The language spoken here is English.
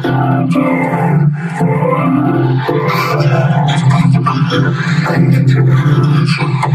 I'm